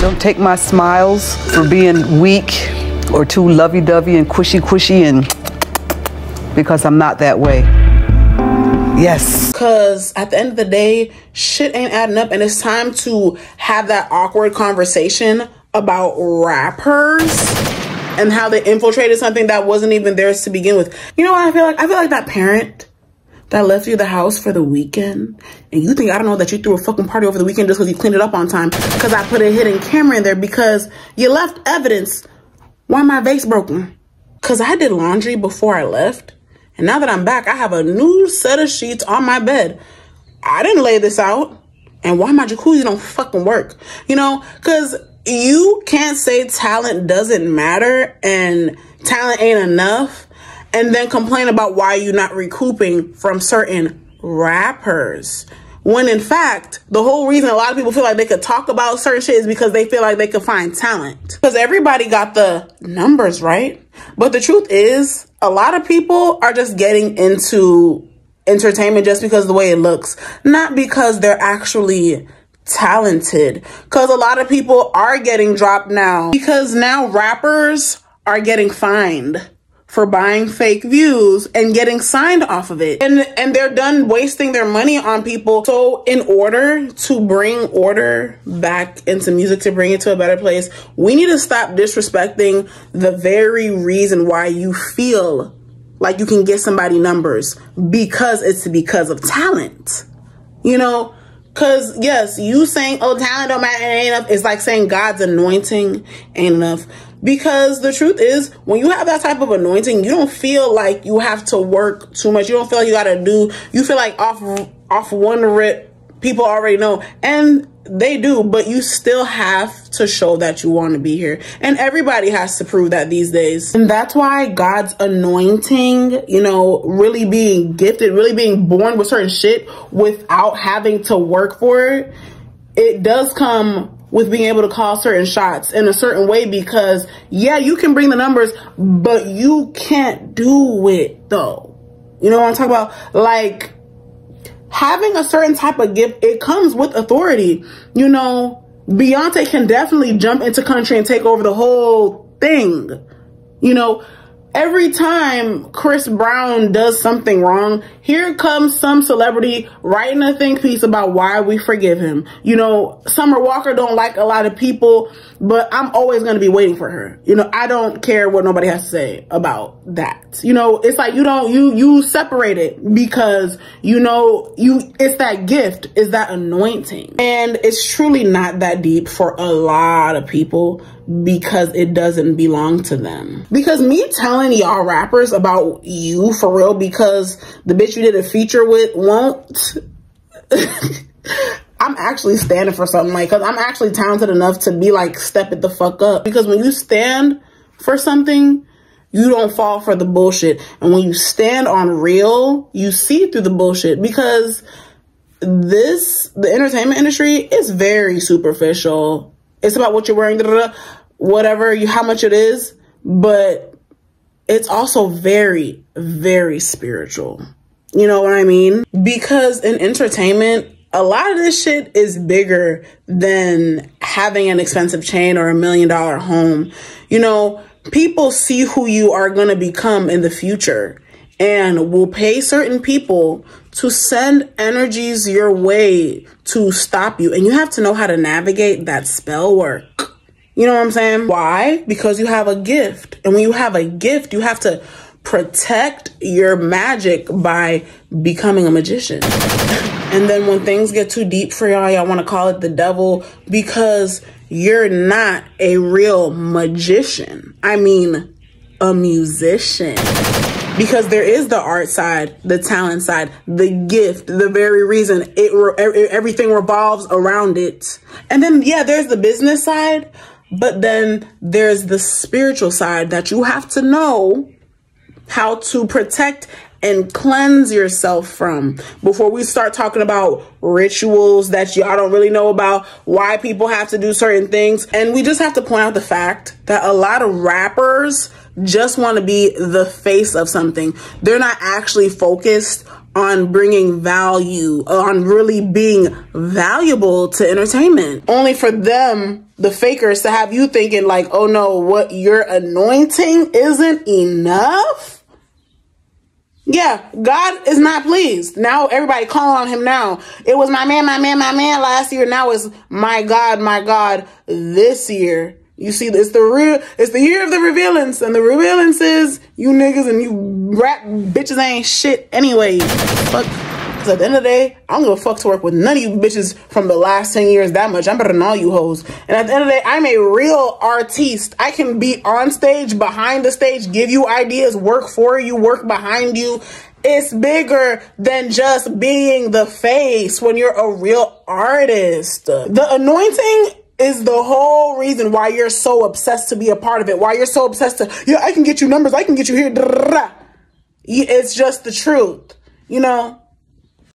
Don't take my smiles for being weak or too lovey-dovey and cushy-cushy and because I'm not that way. Yes. Because at the end of the day, shit ain't adding up and it's time to have that awkward conversation about rappers and how they infiltrated something that wasn't even theirs to begin with. You know what I feel like? I feel like that parent that left you the house for the weekend and you think I don't know that you threw a fucking party over the weekend just because you cleaned it up on time because I put a hidden camera in there because you left evidence. Why my vase broken? Because I did laundry before I left. And now that I'm back, I have a new set of sheets on my bed. I didn't lay this out. And why my jacuzzi don't fucking work? You know, because you can't say talent doesn't matter and talent ain't enough and then complain about why you're not recouping from certain rappers. When in fact, the whole reason a lot of people feel like they could talk about certain shit is because they feel like they could find talent. Because everybody got the numbers right. But the truth is, a lot of people are just getting into entertainment just because the way it looks, not because they're actually talented. Because a lot of people are getting dropped now because now rappers are getting fined for buying fake views and getting signed off of it. And and they're done wasting their money on people. So in order to bring order back into music to bring it to a better place, we need to stop disrespecting the very reason why you feel like you can get somebody numbers because it's because of talent. You know, Cause yes, you saying, oh, talent don't matter, ain't enough. It's like saying God's anointing ain't enough. Because the truth is, when you have that type of anointing, you don't feel like you have to work too much. You don't feel like you gotta do, you feel like off, off one rip, people already know. And they do, but you still have to show that you want to be here. And everybody has to prove that these days. And that's why God's anointing, you know, really being gifted, really being born with certain shit without having to work for it, it does come with being able to call certain shots in a certain way because yeah, you can bring the numbers, but you can't do it though. You know what I'm talking about? Like having a certain type of gift, it comes with authority. You know, Beyonce can definitely jump into country and take over the whole thing. You know, every time Chris Brown does something wrong, here comes some celebrity writing a think piece about why we forgive him. You know, Summer Walker don't like a lot of people, but I'm always going to be waiting for her. You know, I don't care what nobody has to say about that. You know, it's like you don't, you, you separate it because, you know, you, it's that gift, is that anointing. And it's truly not that deep for a lot of people because it doesn't belong to them. Because me telling y'all rappers about you for real because the bitch you did a feature with won't. I'm actually standing for something like, cause I'm actually talented enough to be like, step it the fuck up. Because when you stand for something, you don't fall for the bullshit. And when you stand on real, you see through the bullshit because this, the entertainment industry is very superficial. It's about what you're wearing, whatever you, how much it is, but it's also very, very spiritual. You know what I mean? Because in entertainment, a lot of this shit is bigger than having an expensive chain or a million dollar home. You know, people see who you are going to become in the future and will pay certain people to send energies your way to stop you. And you have to know how to navigate that spell work. You know what I'm saying? Why? Because you have a gift. And when you have a gift, you have to protect your magic by becoming a magician. and then when things get too deep for y'all, y'all want to call it the devil because you're not a real magician. I mean, a musician. Because there is the art side, the talent side, the gift, the very reason it everything revolves around it. And then yeah, there's the business side, but then there's the spiritual side that you have to know how to protect and cleanse yourself from before we start talking about rituals that y'all don't really know about, why people have to do certain things. And we just have to point out the fact that a lot of rappers just want to be the face of something. They're not actually focused on bringing value, on really being valuable to entertainment. Only for them, the fakers, to have you thinking, like, oh no, what you're anointing isn't enough. Yeah, God is not pleased. Now everybody calling on him now. It was my man, my man, my man last year. Now it's my God, my God this year. You see, it's the real, it's the year of the revealance, and the revealance is you niggas and you rap bitches ain't shit anyway. Fuck. Cause at the end of the day, I don't give a fuck to work with none of you bitches from the last 10 years that much. I'm better than all you hoes. And at the end of the day, I'm a real artiste. I can be on stage, behind the stage, give you ideas, work for you, work behind you. It's bigger than just being the face when you're a real artist. The anointing is the whole reason why you're so obsessed to be a part of it. Why you're so obsessed to, yeah, I can get you numbers. I can get you here. It's just the truth. You know,